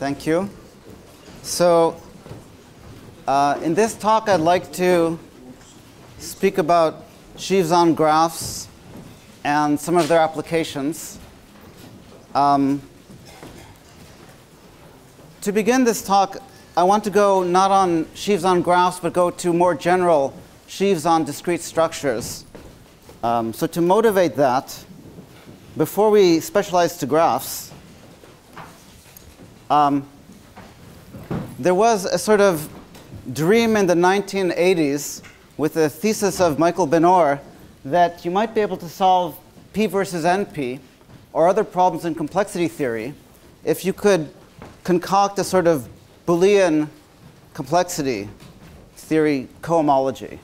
Thank you. So, uh, in this talk, I'd like to speak about sheaves on graphs and some of their applications. Um, to begin this talk, I want to go not on sheaves on graphs, but go to more general sheaves on discrete structures. Um, so to motivate that, before we specialize to graphs, um, there was a sort of dream in the 1980s with the thesis of Michael Ben-Or that you might be able to solve P versus NP or other problems in complexity theory if you could concoct a sort of Boolean complexity theory cohomology.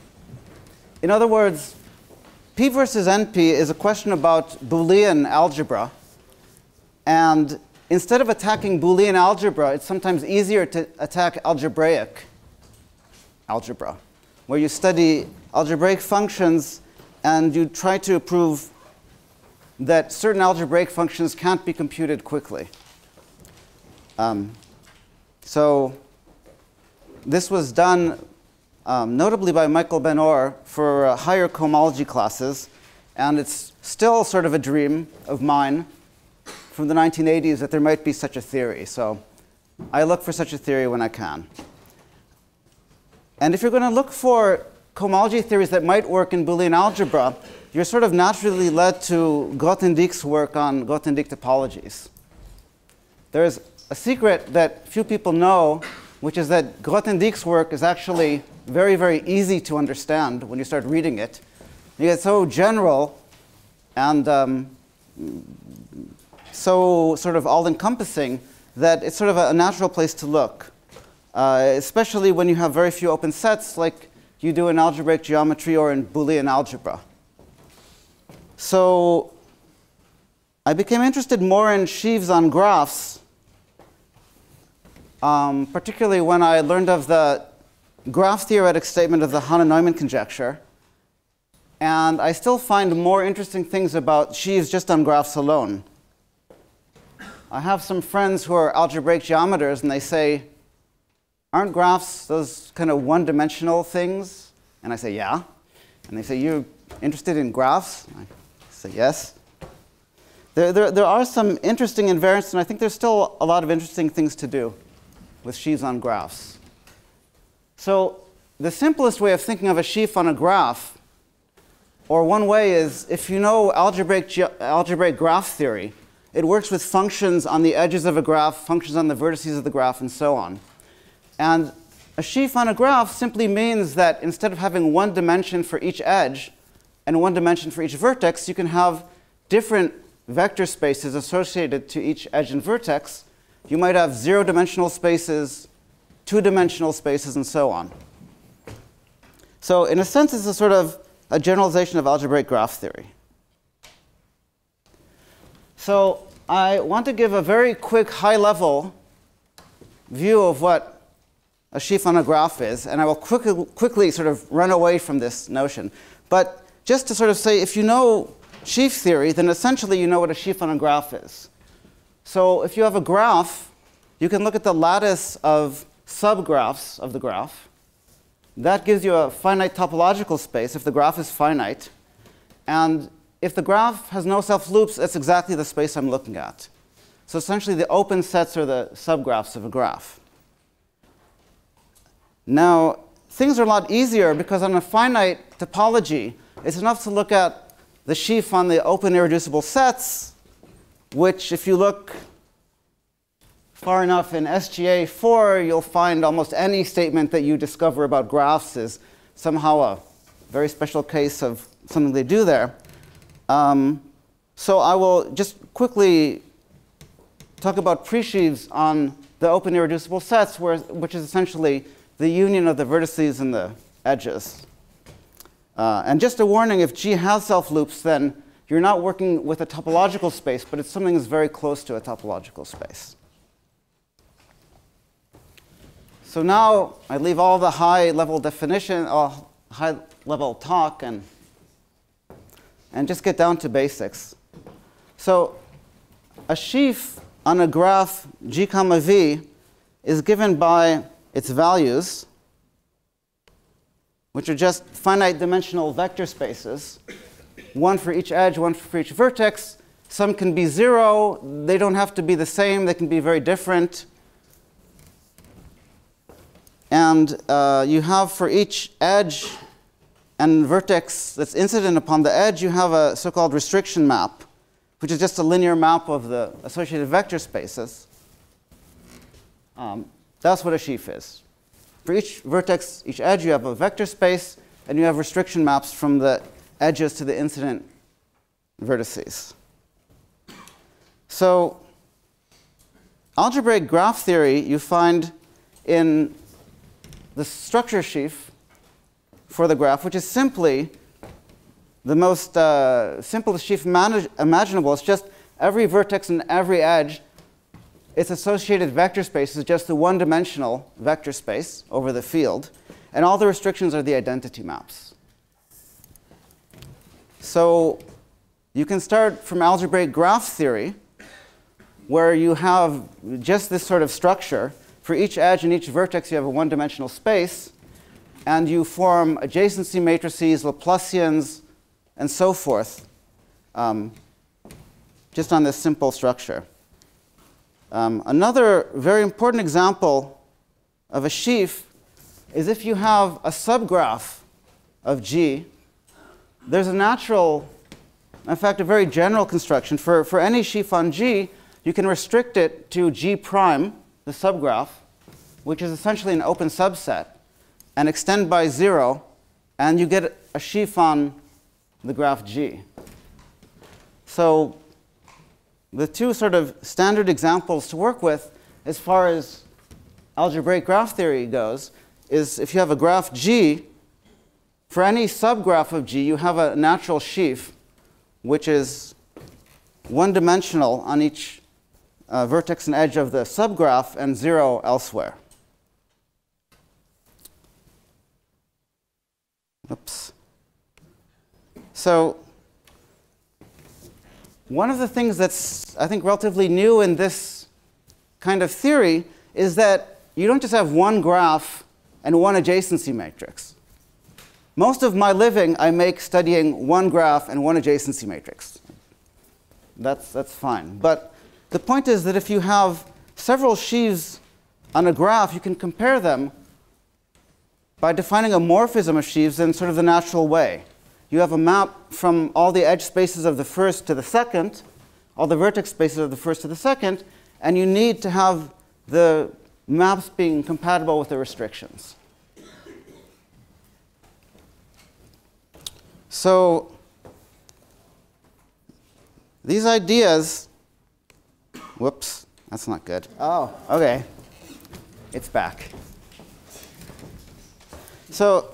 In other words, P versus NP is a question about Boolean algebra. And instead of attacking Boolean algebra, it's sometimes easier to attack algebraic algebra, where you study algebraic functions and you try to prove that certain algebraic functions can't be computed quickly. Um, so this was done um, notably by Michael Ben-Or for uh, higher cohomology classes. And it's still sort of a dream of mine from the 1980s that there might be such a theory. So I look for such a theory when I can. And if you're going to look for cohomology theories that might work in Boolean algebra, you're sort of naturally led to Grothendieck's work on Grothendieck topologies. There's a secret that few people know, which is that Grothendieck's work is actually very, very easy to understand when you start reading it. Get so general and um, so sort of all-encompassing that it's sort of a, natural place to look, uh, especially when you have very few open sets like you do in algebraic geometry or in Boolean algebra. So I became interested more in sheaves on graphs, um, particularly when I learned of the graph theoretic statement of the Hanna Neumann conjecture. And I still find more interesting things about sheaves just on graphs alone. I have some friends who are algebraic geometers, and they say, aren't graphs those kind of one-dimensional things? And I say, yeah. And they say, you're interested in graphs? I say, yes. There, there, there are some interesting invariants, and I think there's still a lot of interesting things to do with sheaves on graphs. So the simplest way of thinking of a sheaf on a graph, or one way is if you know algebraic, algebraic graph theory, it works with functions on the edges of a graph, functions on the vertices of the graph, and so on. And a sheaf on a graph simply means that instead of having one dimension for each edge and one dimension for each vertex, you can have different vector spaces associated to each edge and vertex. You might have zero-dimensional spaces, two-dimensional spaces, and so on. So in a sense, it's a sort of a generalization of algebraic graph theory. So I want to give a very quick high-level view of what a sheaf on a graph is, and I will quickly, quickly sort of run away from this notion. But just to sort of say, if you know sheaf theory, then essentially you know what a sheaf on a graph is. So if you have a graph, you can look at the lattice of subgraphs of the graph. That gives you a finite topological space if the graph is finite. And if the graph has no self-loops, that's exactly the space I'm looking at. So essentially, the open sets are the subgraphs of a graph. Now, things are a lot easier because on a finite topology, it's enough to look at the sheaf on the open irreducible sets, which, if you look far enough in SGA 4, you'll find almost any statement that you discover about graphs is somehow a very special case of something they do there. Um, so I will just quickly talk about presheaves on the open irreducible sets, where, which is essentially the union of the vertices and the edges. Uh, and just a warning, if G has self-loops, then you're not working with a topological space, but it's something that's very close to a topological space. So now I leave all the high level definition, all high level talk, and, and just get down to basics. So a sheaf on a graph g comma v is given by its values, which are just finite dimensional vector spaces, one for each edge, one for each vertex. Some can be zero. They don't have to be the same. They can be very different. And uh, you have for each edge and vertex that's incident upon the edge, you have a so-called restriction map, which is just a linear map of the associated vector spaces. Um, that's what a sheaf is. For each vertex, each edge, you have a vector space, and you have restriction maps from the edges to the incident vertices. So, algebraic graph theory you find in the structure sheaf for the graph, which is simply the most uh, simplest sheaf imaginable. It's just every vertex and every edge, its associated vector space is just the one dimensional vector space over the field, and all the restrictions are the identity maps. So you can start from algebraic graph theory, where you have just this sort of structure. For each edge and each vertex, you have a one dimensional space, and you form adjacency matrices, Laplacians, and so forth, um, just on this simple structure. Um, another very important example of a sheaf is if you have a subgraph of G there's a natural, in fact, a very general construction. For, for any sheaf on G, you can restrict it to G prime, the subgraph, which is essentially an open subset, and extend by zero, and you get a sheaf on the graph G. So the two sort of standard examples to work with as far as algebraic graph theory goes is if you have a graph G for any subgraph of G, you have a natural sheaf which is one dimensional on each uh, vertex and edge of the subgraph and zero elsewhere. Oops. So one of the things that's, I think, relatively new in this kind of theory is that you don't just have one graph and one adjacency matrix. Most of my living I make studying one graph and one adjacency matrix. That's, that's fine. But the point is that if you have several sheaves on a graph, you can compare them by defining a morphism of sheaves in sort of the natural way. You have a map from all the edge spaces of the first to the second, all the vertex spaces of the first to the second, and you need to have the maps being compatible with the restrictions. So these ideas, whoops, that's not good. Oh, okay. It's back. So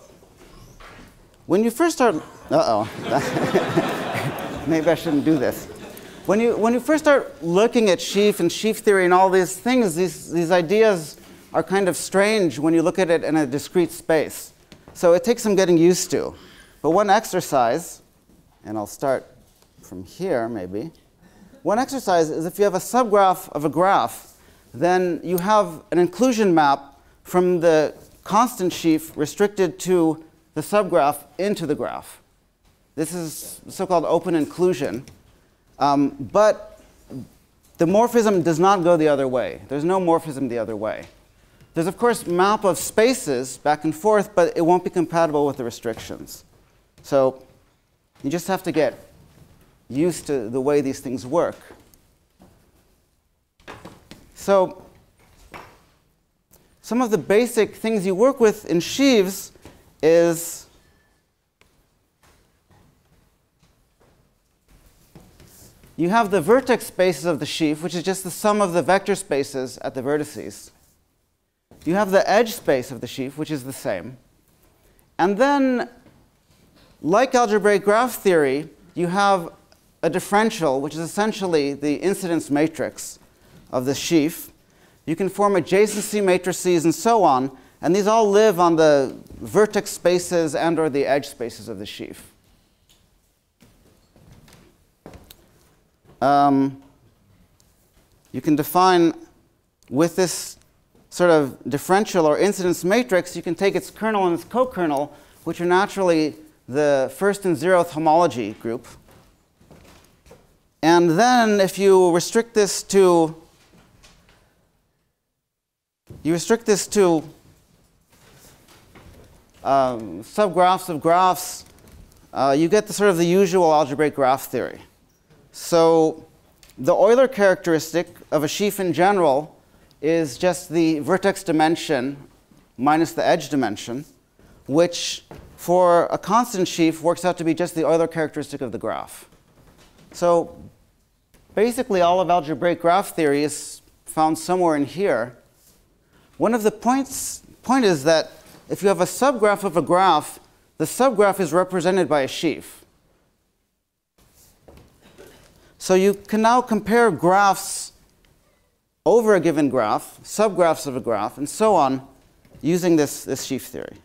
when you first start, uh-oh. Maybe I shouldn't do this. When you, when you first start looking at sheaf and sheaf theory and all these things, these, these ideas are kind of strange when you look at it in a discrete space. So it takes some getting used to. But one exercise, and I'll start from here maybe. One exercise is if you have a subgraph of a graph, then you have an inclusion map from the constant sheaf restricted to the subgraph into the graph. This is so-called open inclusion. Um, but the morphism does not go the other way. There's no morphism the other way. There's, of course, map of spaces back and forth, but it won't be compatible with the restrictions. So you just have to get used to the way these things work. So some of the basic things you work with in sheaves is you have the vertex spaces of the sheaf, which is just the sum of the vector spaces at the vertices. You have the edge space of the sheaf, which is the same. And then like algebraic graph theory, you have a differential, which is essentially the incidence matrix of the sheaf. You can form adjacency matrices and so on, and these all live on the vertex spaces and or the edge spaces of the sheaf. Um, you can define with this sort of differential or incidence matrix, you can take its kernel and its co-kernel, which are naturally the first and zeroth homology group. And then if you restrict this to you restrict this to um, subgraphs of graphs, uh, you get the sort of the usual algebraic graph theory. So the Euler characteristic of a sheaf in general is just the vertex dimension minus the edge dimension, which for a constant sheaf works out to be just the Euler characteristic of the graph. So basically all of algebraic graph theory is found somewhere in here. One of the points point is that if you have a subgraph of a graph, the subgraph is represented by a sheaf. So you can now compare graphs over a given graph, subgraphs of a graph, and so on, using this, this sheaf theory.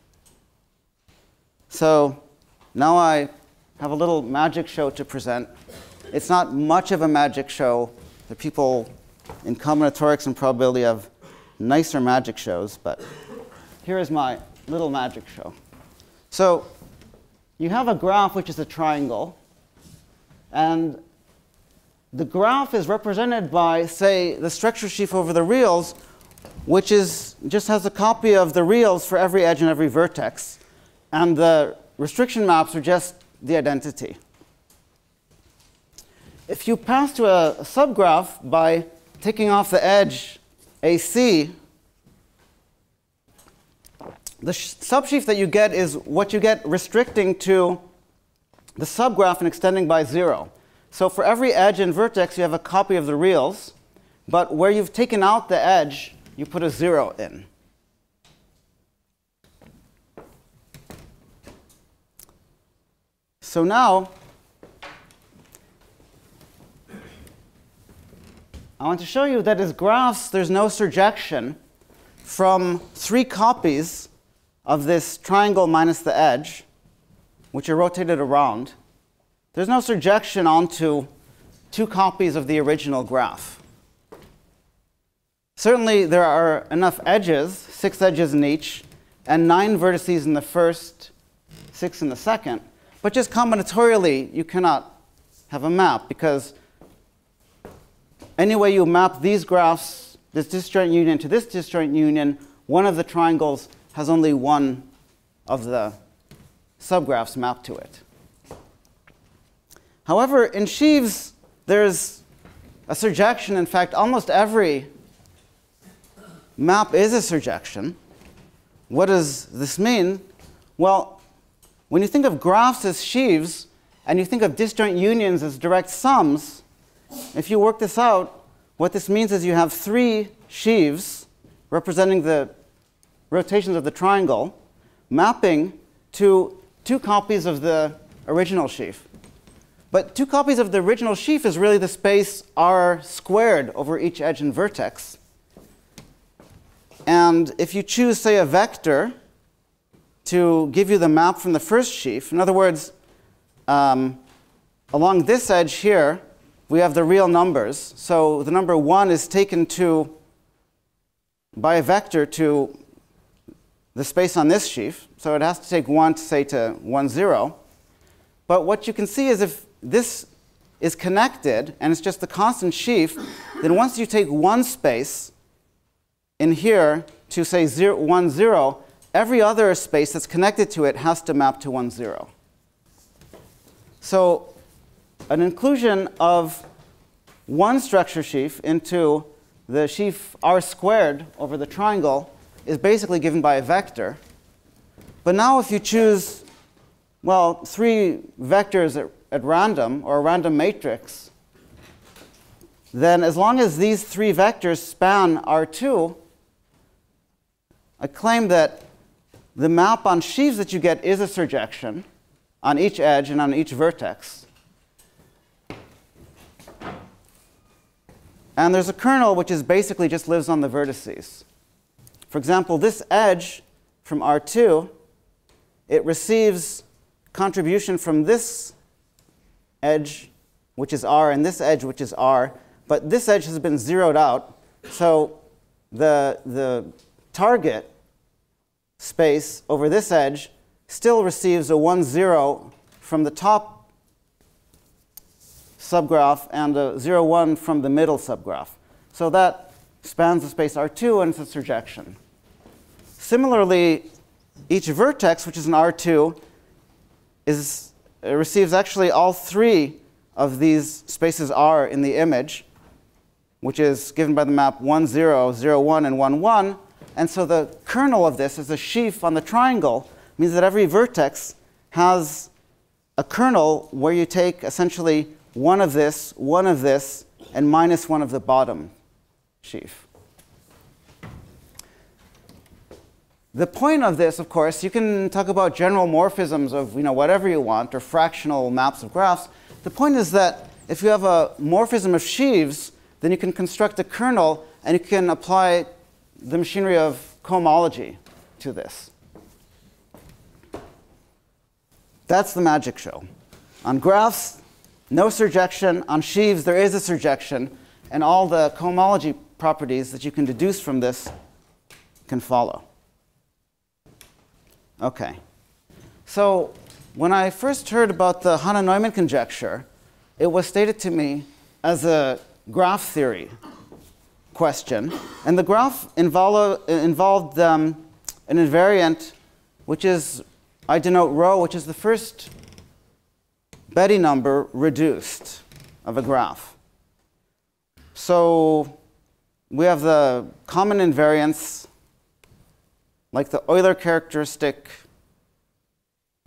So now I have a little magic show to present. It's not much of a magic show. The people in combinatorics and probability have nicer magic shows, but here is my little magic show. So you have a graph which is a triangle, and the graph is represented by, say, the structure sheaf over the reals, which is just has a copy of the reals for every edge and every vertex. And the restriction maps are just the identity. If you pass to a subgraph by taking off the edge AC, the subsheaf that you get is what you get restricting to the subgraph and extending by zero. So for every edge and vertex, you have a copy of the reals, but where you've taken out the edge, you put a zero in. So now, I want to show you that as graphs, there's no surjection from three copies of this triangle minus the edge, which are rotated around. There's no surjection onto two copies of the original graph. Certainly, there are enough edges, six edges in each, and nine vertices in the first, six in the second, but just combinatorially, you cannot have a map because any way you map these graphs, this disjoint union to this disjoint union, one of the triangles has only one of the subgraphs mapped to it. However, in sheaves, there's a surjection. In fact, almost every map is a surjection. What does this mean? Well, when you think of graphs as sheaves, and you think of disjoint unions as direct sums, if you work this out, what this means is you have three sheaves representing the rotations of the triangle, mapping to two copies of the original sheaf. But two copies of the original sheaf is really the space r squared over each edge and vertex. And if you choose, say, a vector to give you the map from the first sheaf. In other words, um, along this edge here, we have the real numbers. So the number 1 is taken to by a vector to the space on this sheaf. So it has to take 1 to say to 1, 0. But what you can see is if this is connected and it's just the constant sheaf, then once you take one space in here to say 0, 1, 0, every other space that's connected to it has to map to 1, 0. So an inclusion of one structure sheaf into the sheaf r squared over the triangle is basically given by a vector. But now if you choose, well, three vectors at, at random, or a random matrix, then as long as these three vectors span R2, I claim that the map on sheaves that you get is a surjection on each edge and on each vertex. And there's a kernel which is basically just lives on the vertices. For example, this edge from R2, it receives contribution from this edge, which is R, and this edge, which is R, but this edge has been zeroed out. So the, the target space over this edge still receives a 1, 0 from the top subgraph and a 0, 1 from the middle subgraph. So that spans the space R2 and it's its surjection. Similarly, each vertex, which is an R2, is, uh, receives actually all three of these spaces R in the image, which is given by the map 1, 0, 0, 1, and 1, 1. And so the kernel of this is a sheaf on the triangle, means that every vertex has a kernel where you take essentially one of this, one of this, and minus one of the bottom sheaf. The point of this, of course, you can talk about general morphisms of you know, whatever you want, or fractional maps of graphs. The point is that if you have a morphism of sheaves, then you can construct a kernel and you can apply the machinery of cohomology to this. That's the magic show. On graphs, no surjection. On sheaves, there is a surjection. And all the cohomology properties that you can deduce from this can follow. Okay. So when I first heard about the Hanna Neumann conjecture, it was stated to me as a graph theory question. And the graph involved, involved um, an invariant, which is, I denote rho, which is the first Betti number reduced of a graph. So we have the common invariants like the Euler characteristic,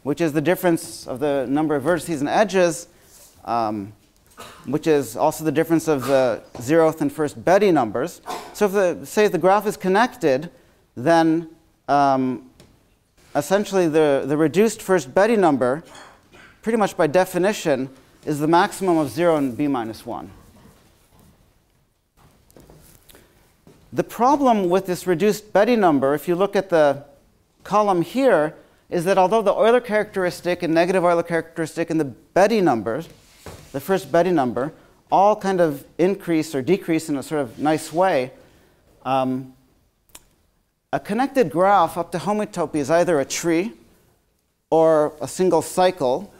which is the difference of the number of vertices and edges, um, which is also the difference of the zeroth and first Betti numbers. So if the, say the graph is connected, then um, essentially the, the reduced first Betti number, pretty much by definition, is the maximum of 0 and b minus 1. The problem with this reduced Betti number, if you look at the column here, is that although the Euler characteristic and negative Euler characteristic and the Betti numbers, the first Betti number, all kind of increase or decrease in a sort of nice way, um, a connected graph up to homotopy is either a tree or a single cycle,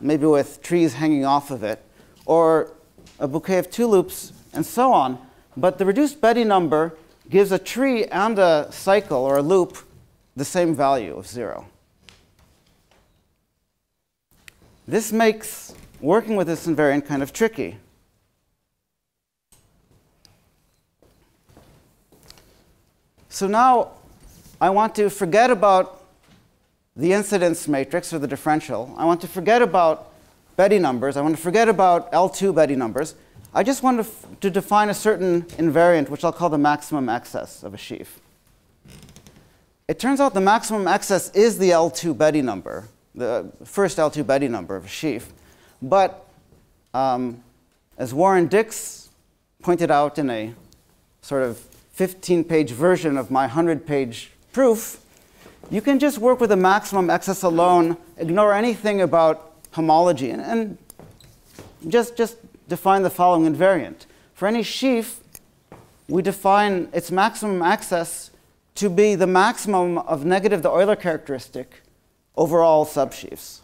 maybe with trees hanging off of it, or a bouquet of tulips, and so on. But the reduced Betti number gives a tree and a cycle or a loop the same value of 0. This makes working with this invariant kind of tricky. So now I want to forget about the incidence matrix or the differential. I want to forget about Betti numbers. I want to forget about L2 Betti numbers. I just want to, to define a certain invariant, which I'll call the maximum excess of a sheaf. It turns out the maximum excess is the L2 Betti number, the first L2 Betti number of a sheaf. But um, as Warren Dicks pointed out in a sort of 15-page version of my 100-page proof, you can just work with the maximum excess alone, ignore anything about homology, and, and just, just define the following invariant. For any sheaf, we define its maximum excess to be the maximum of negative the Euler characteristic over all subsheaves.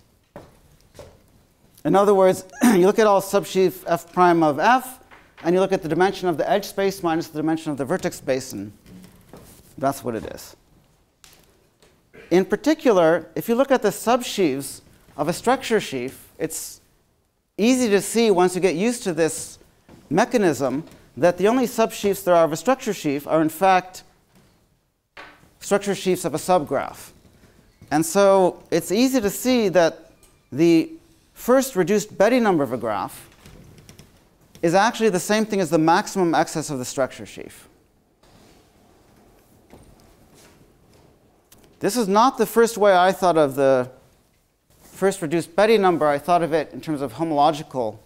In other words, you look at all subsheaf f prime of f, and you look at the dimension of the edge space minus the dimension of the vertex and that's what it is. In particular, if you look at the subsheaves of a structure sheaf, it's easy to see once you get used to this mechanism that the only subsheaves there are of a structure sheaf are in fact structure sheaves of a subgraph. And so it's easy to see that the first reduced Betti number of a graph is actually the same thing as the maximum excess of the structure sheaf. This is not the first way I thought of the first reduced Betti number, I thought of it in terms of homological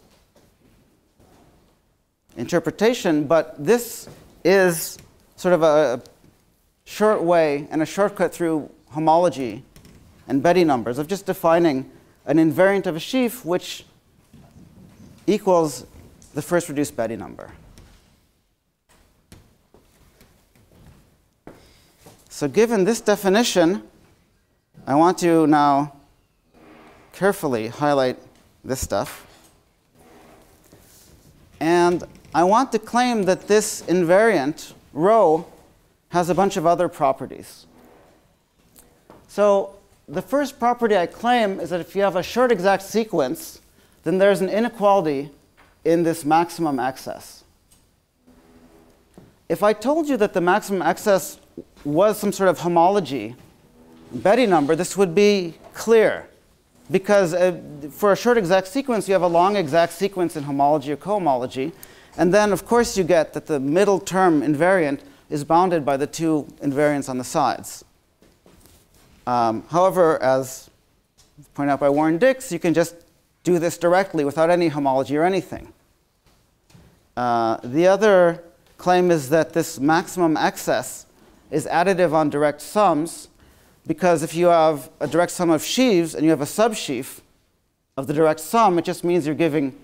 interpretation, but this is sort of a short way and a shortcut through homology and Betti numbers of just defining an invariant of a sheaf which equals the first reduced Betti number. So given this definition, I want to now carefully highlight this stuff. And I want to claim that this invariant rho has a bunch of other properties. So the first property I claim is that if you have a short exact sequence, then there's an inequality in this maximum excess. If I told you that the maximum excess was some sort of homology Betti number, this would be clear. Because uh, for a short exact sequence, you have a long exact sequence in homology or cohomology. And then, of course, you get that the middle term invariant is bounded by the two invariants on the sides. Um, however, as pointed out by Warren Dicks, you can just do this directly without any homology or anything. Uh, the other claim is that this maximum excess is additive on direct sums because if you have a direct sum of sheaves and you have a subsheaf of the direct sum, it just means you're giving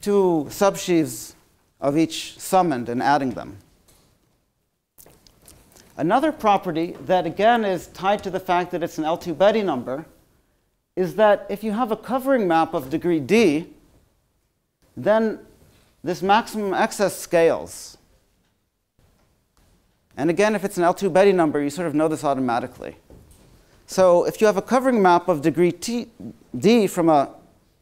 two subsheaves of each summand and adding them. Another property that again is tied to the fact that it's an L2 Betti number is that if you have a covering map of degree d, then this maximum excess scales. And again, if it's an L2 Betti number, you sort of know this automatically. So if you have a covering map of degree t, d from a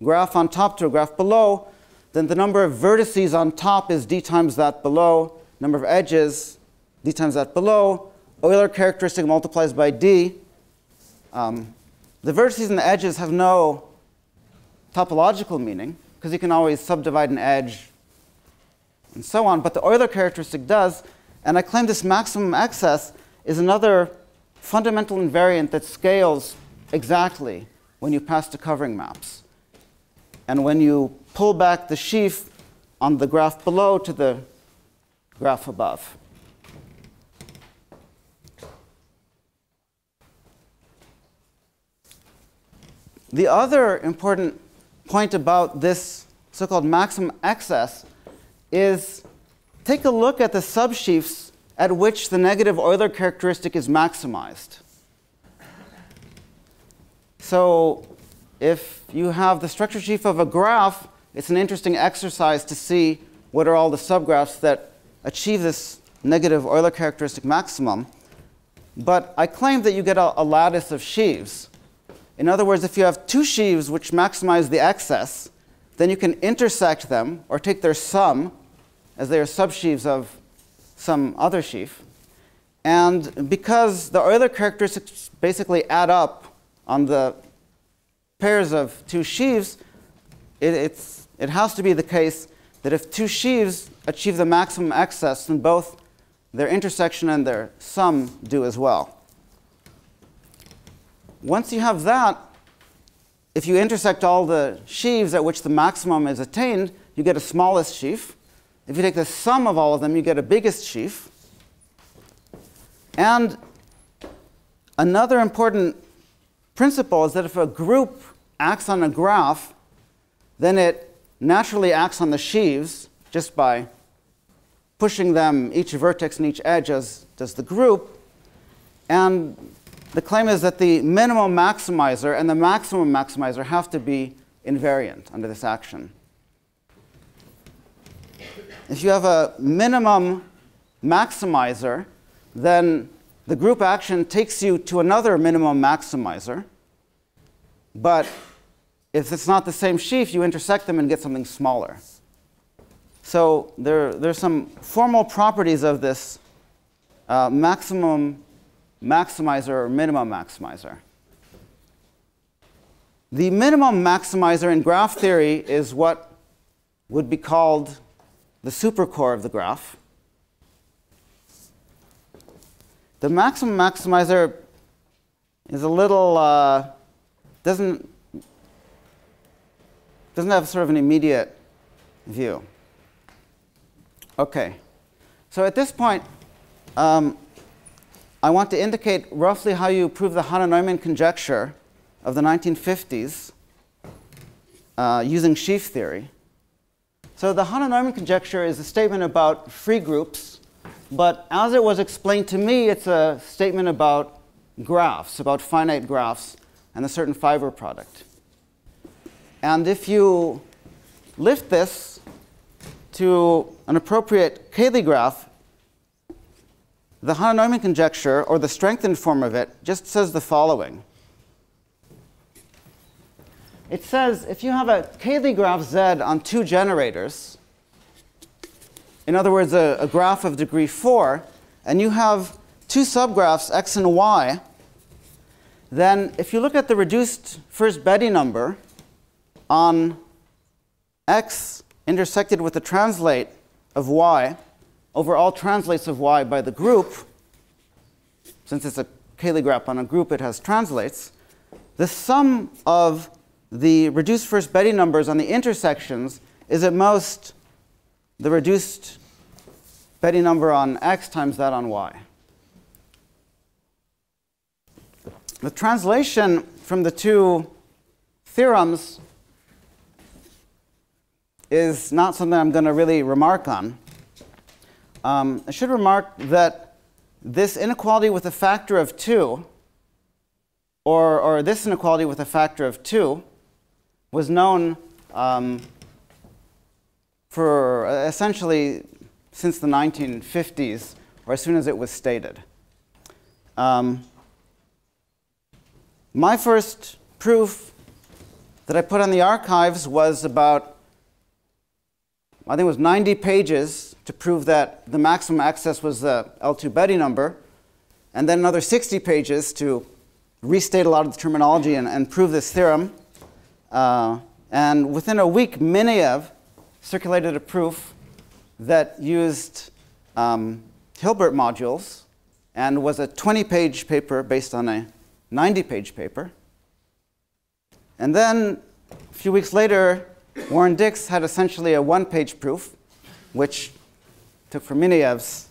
graph on top to a graph below, then the number of vertices on top is d times that below, number of edges, d times that below. Euler characteristic multiplies by d. Um, the vertices and the edges have no topological meaning, because you can always subdivide an edge and so on, but the Euler characteristic does, and I claim this maximum excess is another fundamental invariant that scales exactly when you pass to covering maps. And when you pull back the sheaf on the graph below to the graph above. The other important point about this so-called maximum excess is take a look at the subsheafs at which the negative Euler characteristic is maximized. So if you have the structure sheaf of a graph, it's an interesting exercise to see what are all the subgraphs that achieve this negative Euler characteristic maximum. But I claim that you get a, a lattice of sheaves. In other words, if you have two sheaves which maximize the excess, then you can intersect them or take their sum as they are subsheaves of some other sheaf. And because the Euler characteristics basically add up on the pairs of two sheaves, it, it has to be the case that if two sheaves achieve the maximum excess, then both their intersection and their sum do as well. Once you have that, if you intersect all the sheaves at which the maximum is attained, you get a smallest sheaf. If you take the sum of all of them, you get a biggest sheaf. And another important principle is that if a group acts on a graph, then it naturally acts on the sheaves just by pushing them each vertex and each edge as does the group. And the claim is that the minimum maximizer and the maximum maximizer have to be invariant under this action if you have a minimum maximizer, then the group action takes you to another minimum maximizer. But if it's not the same sheaf, you intersect them and get something smaller. So there, there's some formal properties of this uh, maximum maximizer or minimum maximizer. The minimum maximizer in graph theory is what would be called the supercore of the graph. The maximum maximizer is a little, uh, doesn't, doesn't have sort of an immediate view. Okay, so at this point, um, I want to indicate roughly how you prove the Hanna Neumann conjecture of the 1950s uh, using sheaf theory. So the Hanna Neumann conjecture is a statement about free groups But as it was explained to me, it's a statement about graphs, about finite graphs, and a certain fiber product. And if you lift this to an appropriate Cayley graph, the Hanna Neumann conjecture, or the strengthened form of it, just says the following. It says if you have a Cayley graph Z on two generators, in other words, a, a graph of degree 4, and you have two subgraphs, x and y, then if you look at the reduced first Betti number on x intersected with the translate of y over all translates of y by the group, since it's a Cayley graph on a group, it has translates, the sum of the reduced first Betti numbers on the intersections is at most the reduced Betti number on x times that on y. The translation from the two theorems is not something I'm going to really remark on. Um, I should remark that this inequality with a factor of 2, or, or this inequality with a factor of 2, was known um, for uh, essentially since the 1950s, or as soon as it was stated. Um, my first proof that I put on the archives was about, I think it was 90 pages to prove that the maximum excess was the L2 Betti number, and then another 60 pages to restate a lot of the terminology and, and prove this theorem. Uh, and within a week, Mineyev circulated a proof that used um, Hilbert modules and was a 20 page paper based on a 90 page paper. And then a few weeks later, Warren Dicks had essentially a one page proof, which took from Mineyev's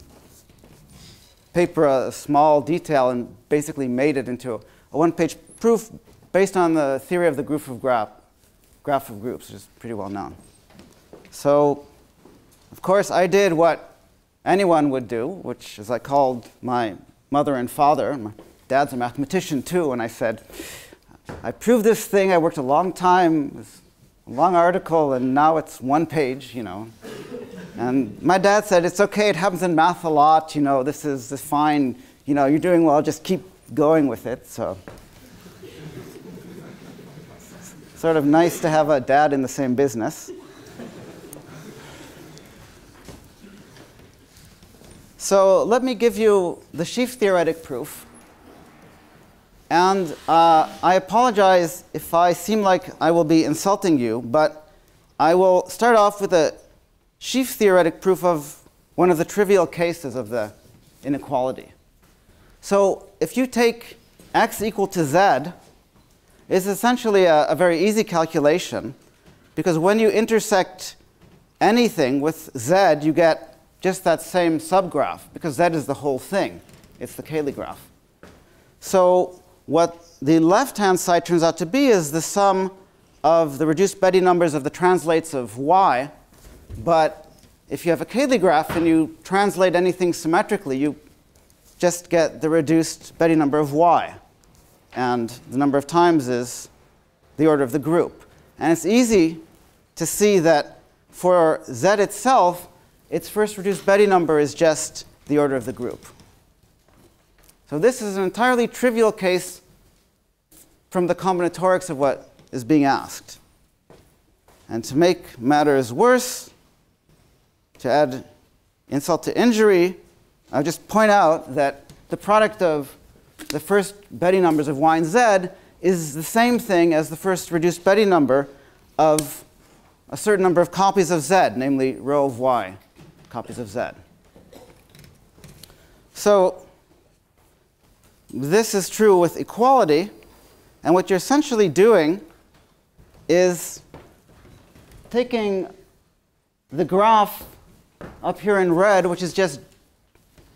paper a small detail and basically made it into a one page proof based on the theory of the group of graph, graph of groups, which is pretty well known. So, of course, I did what anyone would do, which is I called my mother and father. My dad's a mathematician too, and I said, I proved this thing. I worked a long time, a long article, and now it's one page, you know. And my dad said, it's okay, it happens in math a lot, you know, this is fine, you know, you're doing well, just keep going with it. So sort of nice to have a dad in the same business. So let me give you the sheaf theoretic proof. And uh, I apologize if I seem like I will be insulting you, but I will start off with a sheaf theoretic proof of one of the trivial cases of the inequality. So if you take x equal to z, it's essentially a, a very easy calculation because when you intersect anything with z, you get just that same subgraph because z is the whole thing. It's the Cayley graph. So what the left-hand side turns out to be is the sum of the reduced Betti numbers of the translates of y. But if you have a Cayley graph and you translate anything symmetrically, you just get the reduced Betti number of y and the number of times is the order of the group. And it's easy to see that for z itself, its first reduced Betti number is just the order of the group. So this is an entirely trivial case from the combinatorics of what is being asked. And to make matters worse, to add insult to injury, I'll just point out that the product of the first Betti numbers of y and z is the same thing as the first reduced Betti number of a certain number of copies of z, namely rho of y copies of z. So this is true with equality. And what you're essentially doing is taking the graph up here in red, which is just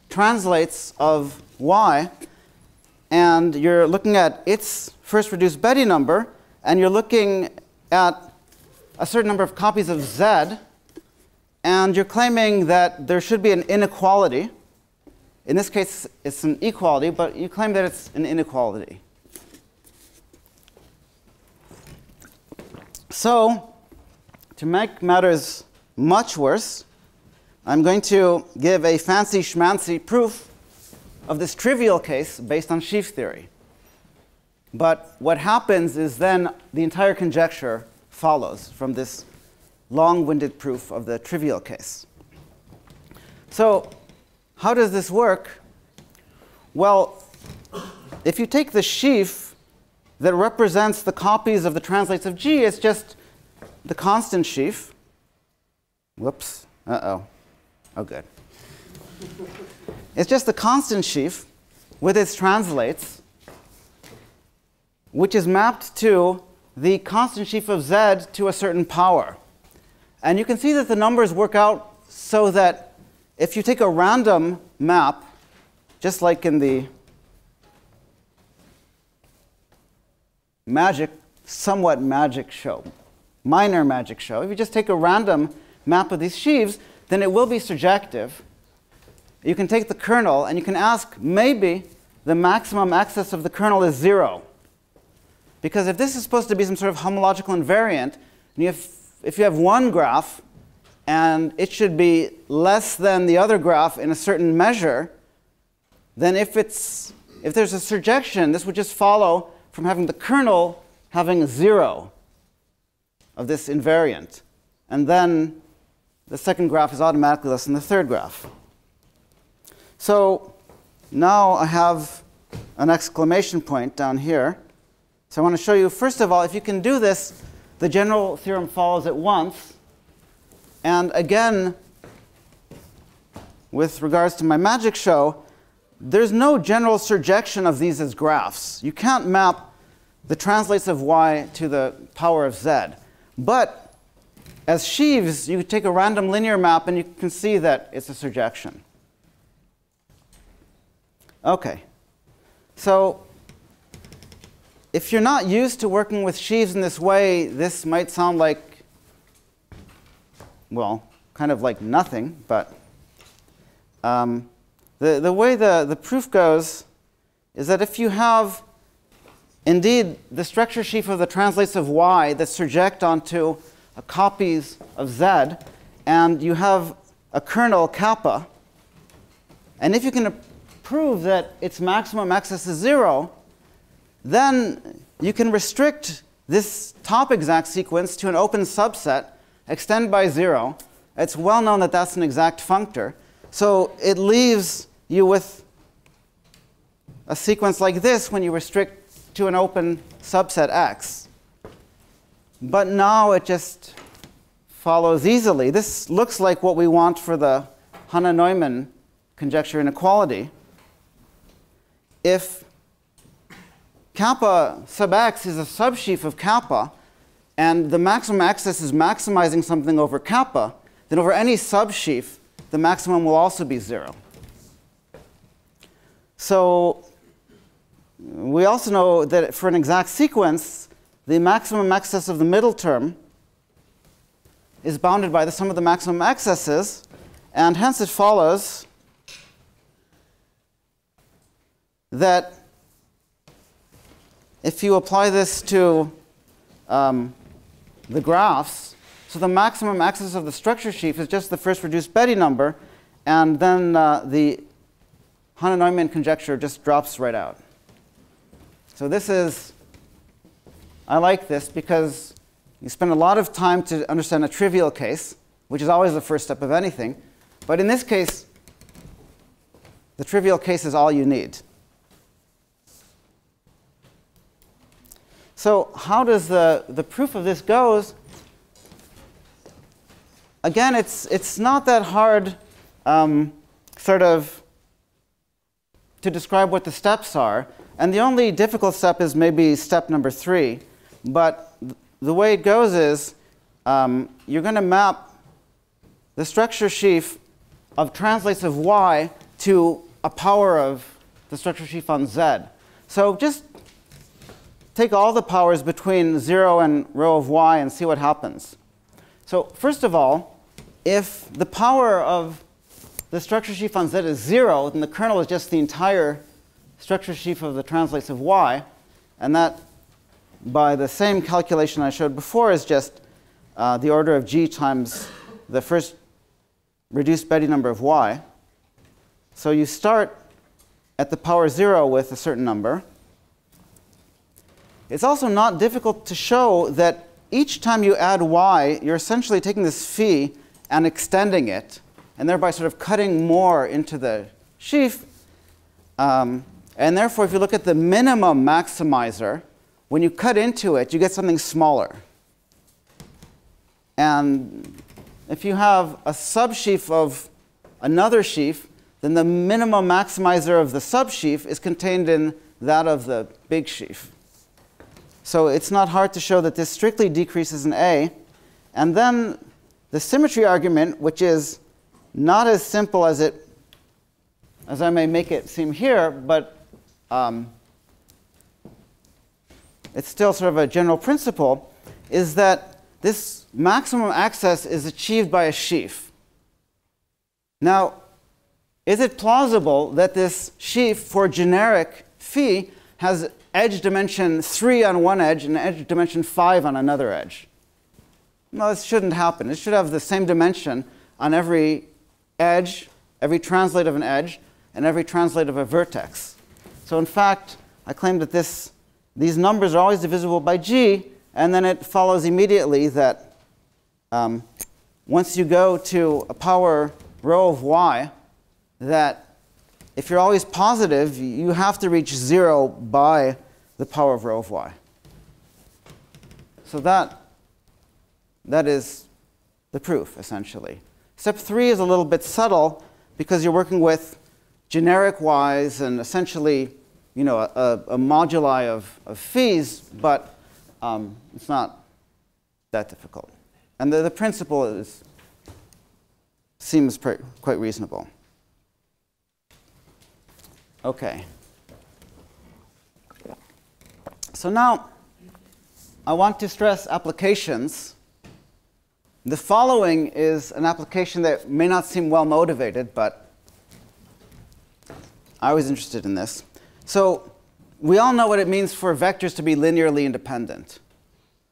translates of y, and you're looking at its first reduced Betti number, and you're looking at a certain number of copies of Z, and you're claiming that there should be an inequality. In this case, it's an equality, but you claim that it's an inequality. So, to make matters much worse, I'm going to give a fancy schmancy proof of this trivial case based on sheaf theory. But what happens is then the entire conjecture follows from this long-winded proof of the trivial case. So how does this work? Well, if you take the sheaf that represents the copies of the translates of G, it's just the constant sheaf. Whoops. Uh-oh. Oh, good. It's just the constant sheaf with its translates, which is mapped to the constant sheaf of z to a certain power. And you can see that the numbers work out so that if you take a random map, just like in the magic, somewhat magic show, minor magic show, if you just take a random map of these sheaves, then it will be surjective. You can take the kernel and you can ask maybe the maximum excess of the kernel is zero. Because if this is supposed to be some sort of homological invariant, and you have if you have one graph and it should be less than the other graph in a certain measure, then if, it's, if there's a surjection, this would just follow from having the kernel having zero of this invariant. And then the second graph is automatically less than the third graph. So now I have an exclamation point down here. So I want to show you, first of all, if you can do this the general theorem follows at once. And again, with regards to my magic show, there's no general surjection of these as graphs. You can't map the translates of y to the power of z. But as sheaves, you take a random linear map and you can see that it's a surjection. Okay. So if you're not used to working with sheaves in this way, this might sound like, well, kind of like nothing, but um, the, the way the, the proof goes is that if you have indeed the structure sheaf of the translates of y that surject onto copies of z, and you have a kernel kappa, and if you can prove that its maximum excess is zero, then you can restrict this top exact sequence to an open subset, extend by zero. It's well known that that's an exact functor. So it leaves you with a sequence like this when you restrict to an open subset X. But now it just follows easily. This looks like what we want for the Hanna-Neumann conjecture inequality. If kappa sub x is a subsheaf of kappa, and the maximum excess is maximizing something over kappa, then over any subsheaf, the maximum will also be 0. So we also know that for an exact sequence, the maximum excess of the middle term is bounded by the sum of the maximum excesses, and hence it follows that if you apply this to um, the graphs, so the maximum excess of the structure sheaf is just the first reduced Betti number, and then uh, the Hanna-Neumann conjecture just drops right out. So this is, I like this because you spend a lot of time to understand a trivial case, which is always the first step of anything. But in this case, the trivial case is all you need. So how does the, the proof of this goes? Again, it's, it's not that hard um, sort of to describe what the steps are. And the only difficult step is maybe step number three. But th the way it goes is um, you're going to map the structure sheaf of translates of y to a power of the structure sheaf on z. So just take all the powers between 0 and rho of y and see what happens. So first of all, if the power of the structure sheaf on z is 0, then the kernel is just the entire structure sheaf of the translates of y. And that, by the same calculation I showed before, is just uh, the order of g times the first reduced Betti number of y. So you start at the power 0 with a certain number. It's also not difficult to show that each time you add y, you're essentially taking this phi and extending it, and thereby sort of cutting more into the sheaf. Um, and therefore, if you look at the minimum maximizer, when you cut into it, you get something smaller. And if you have a subsheaf of another sheaf, then the minimum maximizer of the subsheaf is contained in that of the big sheaf. So it's not hard to show that this strictly decreases in A. And then the symmetry argument, which is not as simple as it as I may make it seem here, but um, it's still sort of a general principle, is that this maximum excess is achieved by a sheaf. Now, is it plausible that this sheaf for generic phi has edge dimension 3 on one edge and edge dimension 5 on another edge? No, this shouldn't happen. It should have the same dimension on every edge, every translate of an edge, and every translate of a vertex. So in fact, I claim that this, these numbers are always divisible by g, and then it follows immediately that um, once you go to a power rho of y, that if you're always positive, you have to reach 0 by the power of rho of y. So that, that is the proof, essentially. Step 3 is a little bit subtle because you're working with generic y's and essentially you know, a, a moduli of, of phis, but um, it's not that difficult. And the, the principle is, seems quite reasonable. Okay. So now I want to stress applications. The following is an application that may not seem well motivated, but I was interested in this. So we all know what it means for vectors to be linearly independent.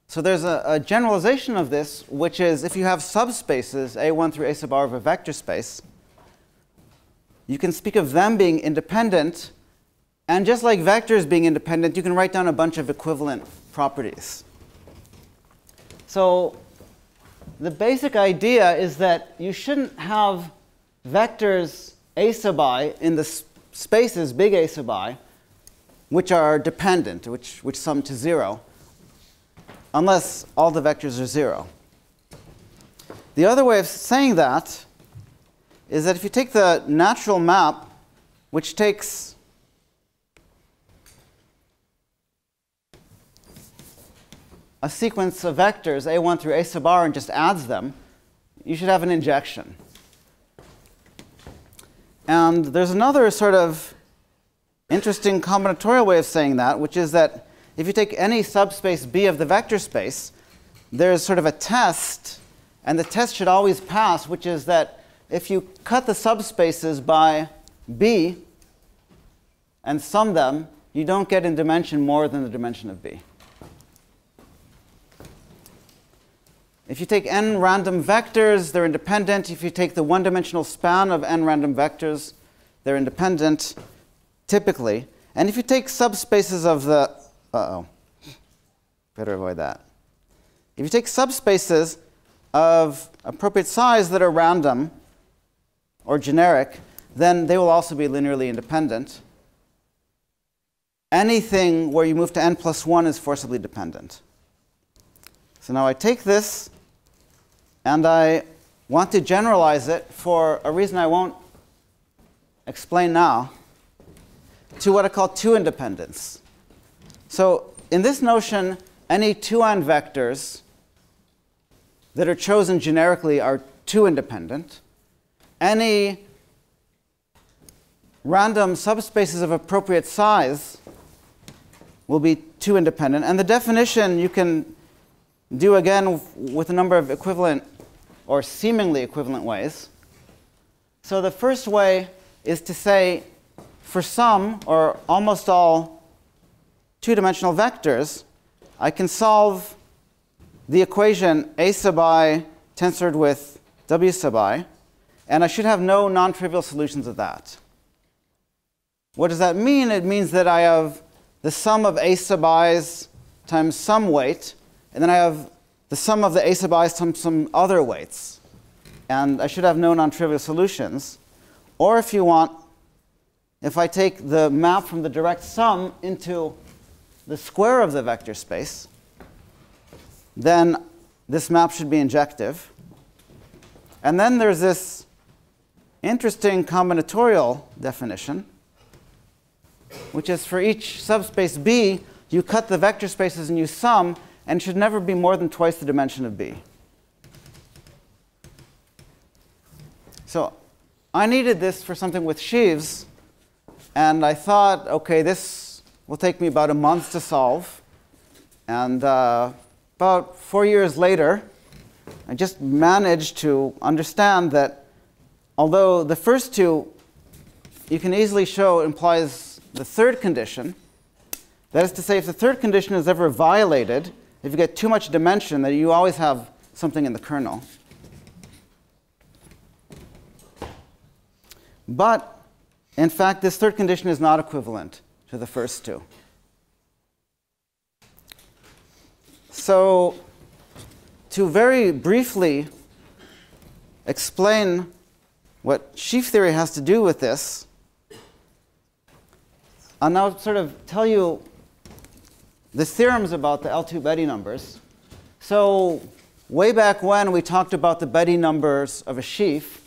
So there's a, a, generalization of this, which is if you have subspaces, A1 through A sub r of a vector space, you can speak of them being independent. And just like vectors being independent, you can write down a bunch of equivalent properties. So the basic idea is that you shouldn't have vectors A sub i in the spaces big A sub i, which are dependent, which, which sum to 0, unless all the vectors are 0. The other way of saying that is that if you take the natural map, which takes a sequence of vectors, a1 through a sub r, and just adds them, you should have an injection. And there's another sort of interesting combinatorial way of saying that, which is that if you take any subspace B of the vector space, there's sort of a test, and the test should always pass, which is that if you cut the subspaces by b and sum them, you don't get in dimension more than the dimension of b. If you take n random vectors, they're independent. If you take the one-dimensional span of n random vectors, they're independent, typically. And if you take subspaces of the, uh-oh, better avoid that. If you take subspaces of appropriate size that are random, or generic, then they will also be linearly independent. Anything where you move to n plus 1 is forcibly dependent. So now I take this and I want to generalize it for a reason I won't explain now to what I call two independence. So in this notion, any two-n vectors that are chosen generically are two independent any random subspaces of appropriate size will be two independent. And the definition you can do again with a number of equivalent or seemingly equivalent ways. So the first way is to say for some or almost all two-dimensional vectors, I can solve the equation a sub i tensored with w sub i, and I should have no non-trivial solutions of that. What does that mean? It means that I have the sum of a sub i's times some weight, and then I have the sum of the a sub i's times some other weights. And I should have no non-trivial solutions. Or if you want, if I take the map from the direct sum into the square of the vector space, then this map should be injective. And then there's this interesting combinatorial definition, which is for each subspace B, you cut the vector spaces and you sum, and should never be more than twice the dimension of B. So I needed this for something with sheaves, and I thought, okay, this will take me about a month to solve. And uh, about four years later, I just managed to understand that although the first two you can easily show implies the third condition, that is to say, if the third condition is ever violated, if you get too much dimension, that you always have something in the kernel. But in fact, this third condition is not equivalent to the first two. So, to very briefly explain what sheaf theory has to do with this, I'll now sort of tell you the theorems about the L2 Betti numbers. So, way back when we talked about the Betti numbers of a sheaf,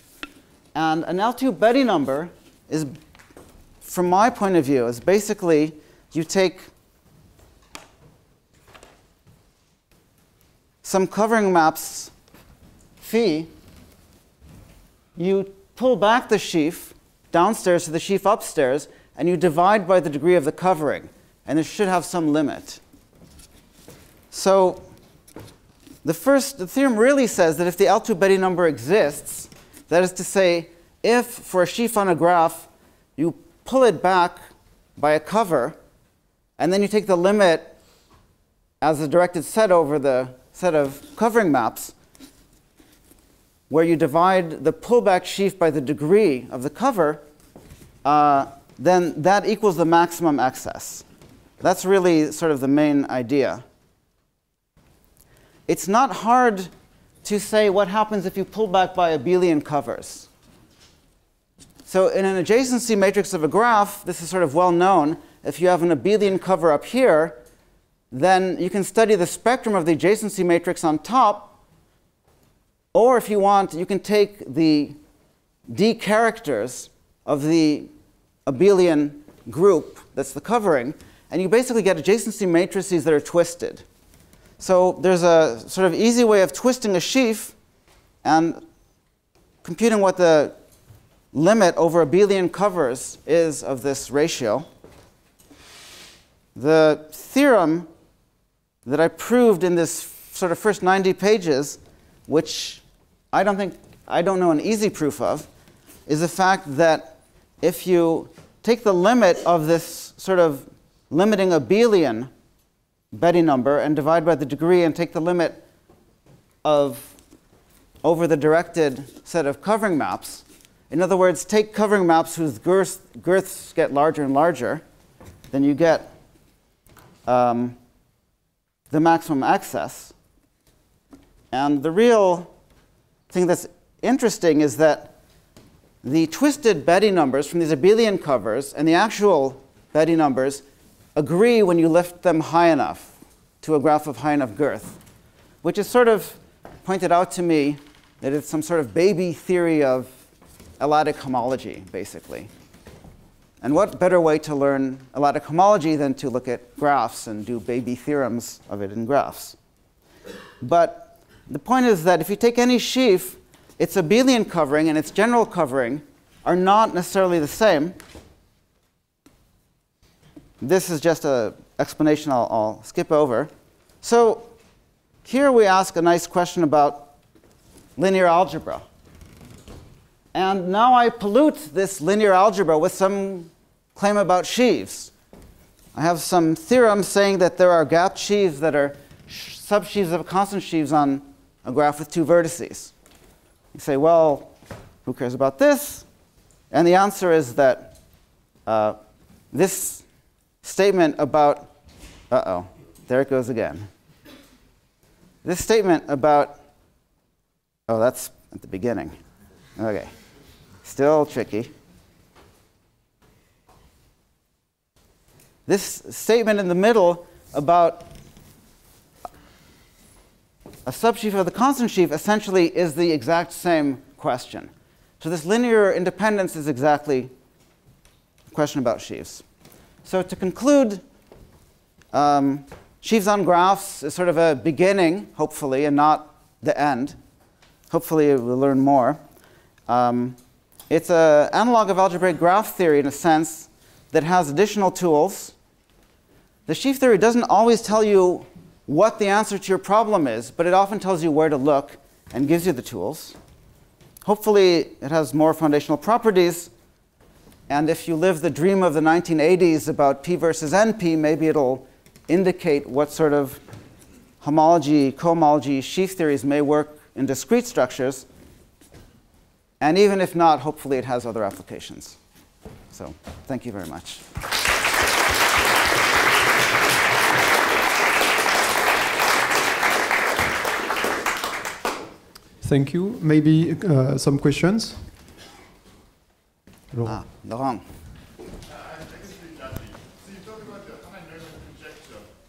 and an L2 Betti number is, from my point of view, is basically you take some covering maps phi, you pull back the sheaf downstairs to the sheaf upstairs, and you divide by the degree of the covering. And this should have some limit. So the first the theorem really says that if the L2 Betti number exists, that is to say, if for a sheaf on a graph you pull it back by a cover, and then you take the limit as a directed set over the set of covering maps, where you divide the pullback sheaf by the degree of the cover, uh, then that equals the maximum excess. That's really sort of the main idea. It's not hard to say what happens if you pull back by abelian covers. So in an adjacency matrix of a graph, this is sort of well known. If you have an abelian cover up here, then you can study the spectrum of the adjacency matrix on top. Or if you want, you can take the d characters of the abelian group that's the covering, and you basically get adjacency matrices that are twisted. So there's a sort of easy way of twisting a sheaf and computing what the limit over abelian covers is of this ratio. The theorem that I proved in this sort of first 90 pages, which I don't think I don't know an easy proof of, is the fact that if you take the limit of this sort of limiting abelian Betti number and divide by the degree and take the limit of over the directed set of covering maps. In other words, take covering maps whose girth, girths get larger and larger, then you get um, the maximum excess. And the real thing that's interesting is that the twisted Betti numbers from these abelian covers and the actual Betti numbers agree when you lift them high enough to a graph of high enough girth, which is sort of pointed out to me that it's some sort of baby theory of L-adic homology, basically. And what better way to learn L-adic homology than to look at graphs and do baby theorems of it in graphs? But the point is that if you take any sheaf, its abelian covering and its general covering are not necessarily the same. This is just an explanation I'll, I'll skip over. So here we ask a nice question about linear algebra. And now I pollute this linear algebra with some claim about sheaves. I have some theorem saying that there are gap sheaves that are subsheaves of constant sheaves on a graph with two vertices. You say, well, who cares about this? And the answer is that uh, this statement about, uh oh, there it goes again. This statement about, oh, that's at the beginning. Okay, still tricky. This statement in the middle about a subsheaf of the constant sheaf essentially is the exact same question. So this linear independence is exactly a question about sheaves. So to conclude, um, sheaves on graphs is sort of a beginning, hopefully, and not the end. Hopefully we'll learn more. Um, it's an analog of algebraic graph theory in a sense that has additional tools the sheaf theory doesn't always tell you what the answer to your problem is, but it often tells you where to look and gives you the tools. Hopefully, it has more foundational properties. And if you live the dream of the 1980s about P versus NP, maybe it'll indicate what sort of homology, cohomology sheaf theories may work in discrete structures. And even if not, hopefully it has other applications. So thank you very much. Thank you. Maybe uh, some questions? Ah, Laurent.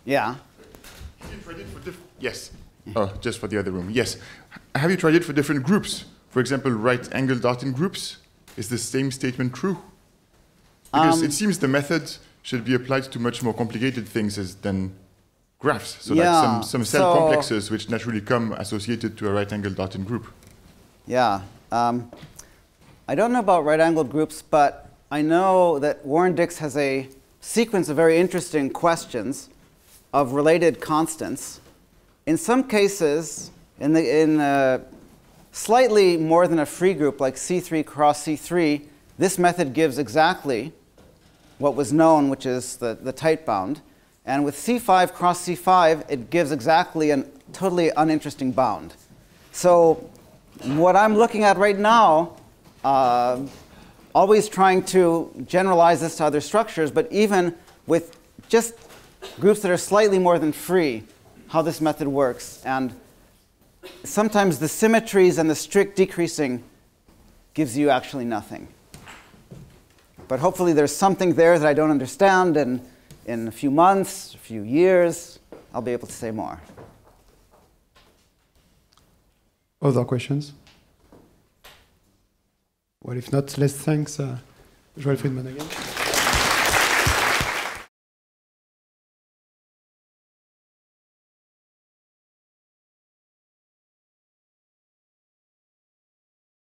Yeah. Yes. Oh, just for the other room. Yes. Have you tried it for different groups? For example, right-angled Artin groups. Is the same statement true? Because um, it seems the method should be applied to much more complicated things as, than graphs. So yeah. like some, some cell so complexes which naturally come associated to a right-angled Artin group. Yeah. Um, I don't know about right-angled groups, but I know that Warren Dicks has a sequence of very interesting questions of related constants. In some cases, in, the, in uh, slightly more than a free group like C3 cross C3, this method gives exactly what was known, which is the, the tight bound. And with C5 cross C5, it gives exactly a totally uninteresting bound. So what I'm looking at right now, uh, always trying to generalize this to other structures, but even with just groups that are slightly more than free, how this method works. And sometimes the symmetries and the strict decreasing gives you actually nothing. But hopefully there's something there that I don't understand, and in a few months, a few years, I'll be able to say more. Other questions? Well, if not, let's thank uh, Joël Friedman again.